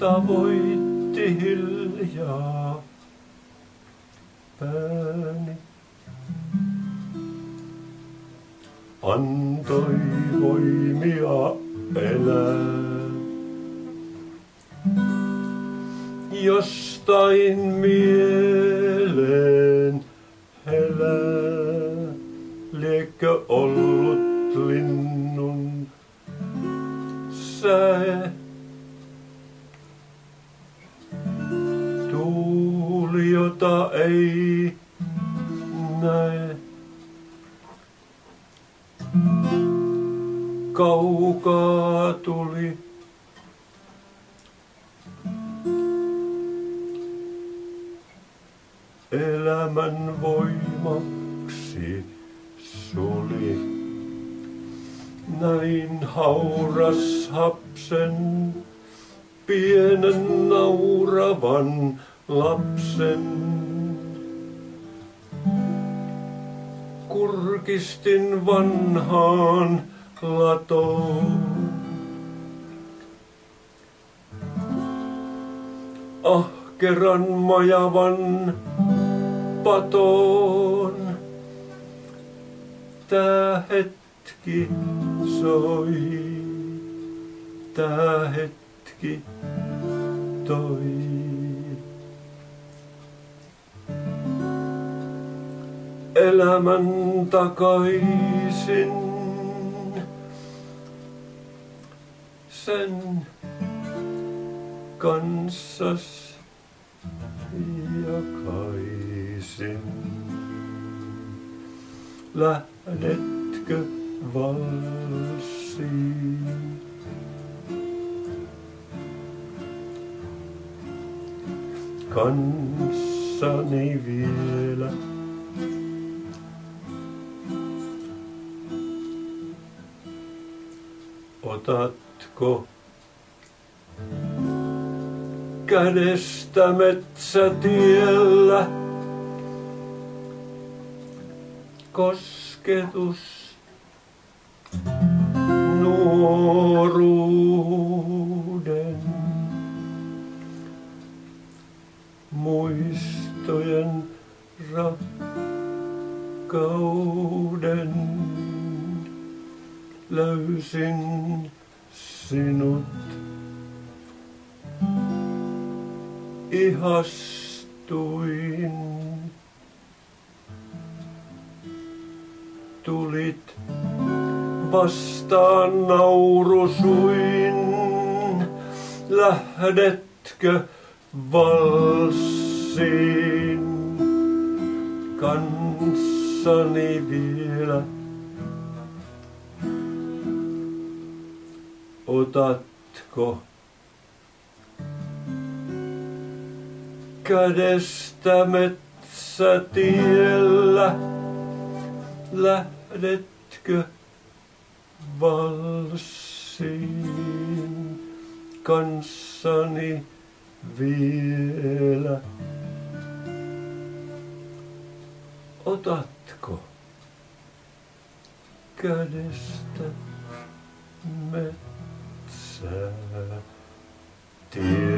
tavoitti hiljaa pääni. Antoi voimia elää. Jostain mieleen elää, liekö ollut linnun sää. Jota ei näe. Kaukaa tuli. Elämän voimaksi suli. Näin hauras hapsen, pienen nauravan lapsen. Kurkistin vanhaan latoon. Ahkeran majavan patoon. Tää hetki soi, tää hetki toi. Elämän takaisin sen kanssas jakaisin. Lähdetkö valssiin? Kanssani vielä. Otatko? Kädestä metsätiellä. Kosketus. Nuoruuden. Muistojen rakkauden löysin sinut. Ihastuin. Tulit vastaan naurusuin. Lähdetkö valssiin kanssani vielä? Otatko kädestä metsätiellä? Lähdetkö valssiin kanssani vielä? Otatko kädestä Dear